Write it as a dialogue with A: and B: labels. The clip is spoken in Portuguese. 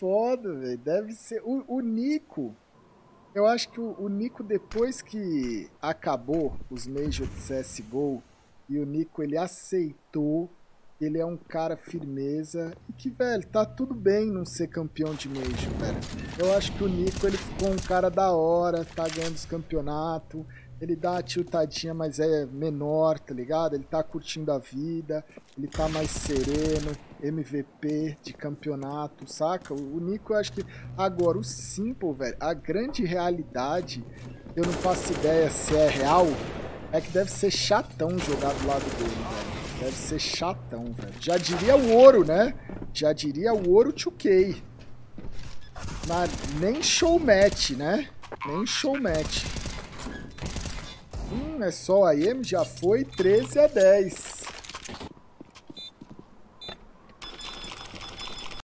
A: foda, velho. Deve ser. O, o Nico. Eu acho que o, o Nico, depois que acabou os Majors de CSGO, e o Nico ele aceitou, ele é um cara firmeza e que, velho, tá tudo bem não ser campeão de Major, velho. Eu acho que o Nico ele ficou um cara da hora, tá ganhando os campeonatos, ele dá uma tiltadinha, mas é menor, tá ligado? Ele tá curtindo a vida, ele tá mais sereno, MVP de campeonato, saca? O Nico, eu acho que. Agora, o Simple, velho, a grande realidade, eu não faço ideia se é real, é que deve ser chatão jogar do lado dele, velho. Deve ser chatão, velho. Já diria o ouro, né? Já diria o ouro 2K. Mas nem show match, né? Nem show match. Hum, é só a M já foi 13 a 10.